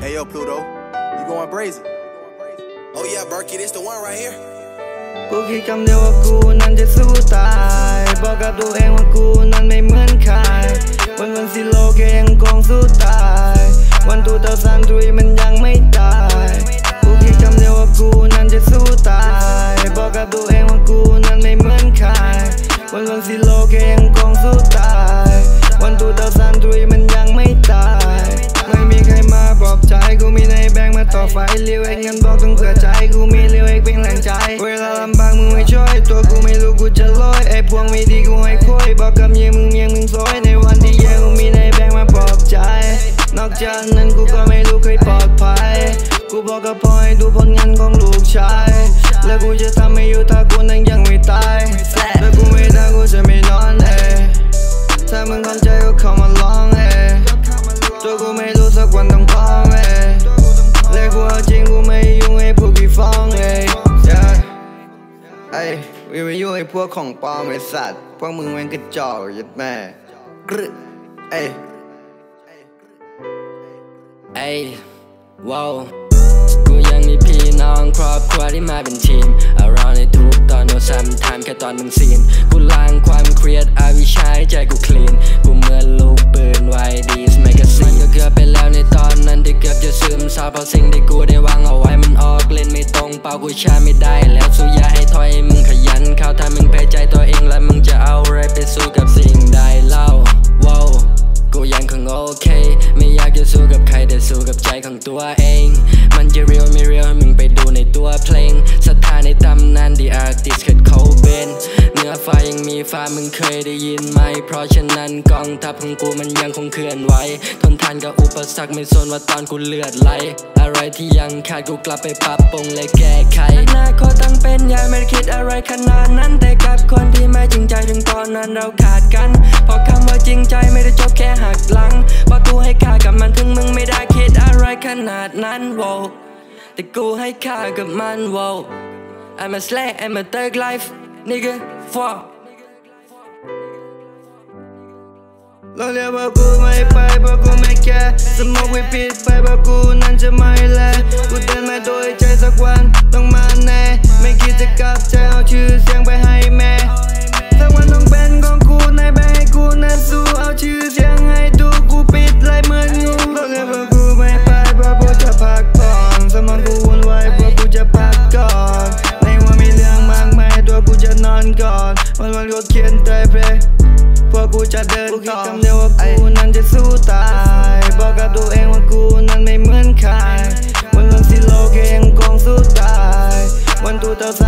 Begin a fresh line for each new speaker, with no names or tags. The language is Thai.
Hey yo, Pluto, you going brazy?
Oh yeah, Berkey, this the one right here.
กูคิดคำเดียวว่ากูนั้นจะสู้ตายบอกกับตัวเองว่ากูนั้นไม่เหมือนใคร งเงินบอกต้องเผื่อใจกูมีเลี้ยวเองเป็นแรงใจ เวลาลำบากมึงไม่ช่วย ตัวกูไม่รู้กูจะลอยไอ้พวงไม่ดีกูให้คุยบอกกับเมียมึงเมียมึงซอยในวันที่แย่กูมีในแบงค์มาปลอบใจ นอกจากนั้นกูก็ไม่รู้เคยปลอดภัย กูบอกกับพ่อให้ดูผลงานของลูกชาย แล้วกูจะทำให้อยู่ถ้ากูนั้นยังไม่ตายแล้วกูไม่ได้กูจะไม่นอน ฟ้องเอย yeah ไอ้วิวยุ่งไอ้พวกของปลอมไอ้สัตว์ พวกมึงแม่งกระจอกยัดแม่กรึไอ้
เอ้ยว้าวกูยังมีพี่น้องครอบครัวที่มาเป็นทีม around ในทุกตอน no sometimes แค่ตอนมึงซีน กูล้างความเครียดอาวิชาให้ใจกูคลีน กูเหมือนลูกปืนไวดีสแมกซีนก็เกือบไปแล้วในตอนนั้นที่เกือบจะซึมเศร้าเพราะสิ่งที่กูได้วางเอาไว้มันออกเล่ นไม่ตรงเป้ากูชาไม่ได้ แล้วสู้ยาให้ถอยมึงขยันเข้าถ้ามึงแพ้ใจตัวเองแล้วมึงจะเอาอะไรไปสู้กับสิ่งใดเล่าว้าวกูยังคงโอเค ไม่อยากจะสู้กับใครแต่สู้กับใจของตัวเอง ฟ้ายังมีฟ้ามึงเคยได้ยินไหม เพราะฉะนั้นกองทัพของกูมันยังคงเคลื่อนไหว ทนทานกับอุปสรรคไม่สนว่าตอนกูเลือดไหล อะไรที่ยังขาดกูกลับไปปรับปรุงและแก้ไขอนาคตตั้งเป็นยายไม่ได้คิดอะไรขนาดนั้น แต่กับคนที่ไม่จริงใจถึงตอนนั้นเราขาดกันเพราะคำว่าจริงใจไม่ได้จบแค่หักหลังเพราะกูให้ค่ากับมันถึงมึงไม่ได้คิดอะไรขนาดนั้นโวแต่กูให้ค่ากับมันโว I'm a slay I'm a thug life nigga fuck
ลองเรียกว่ากูไม่ไปเพราะกูไม่แคร์ ก่อน วันวันๆก็เขียนแต่เพลงพวกกูจะเดินต่อคิดคำเดียวว่ากูนั้นจะสู้ตาย บอกกับตัวเองว่ากูนั้นไม่เหมือนใคร วันวันสิโลแค่ยังคงสู้ตาย วันตูเตา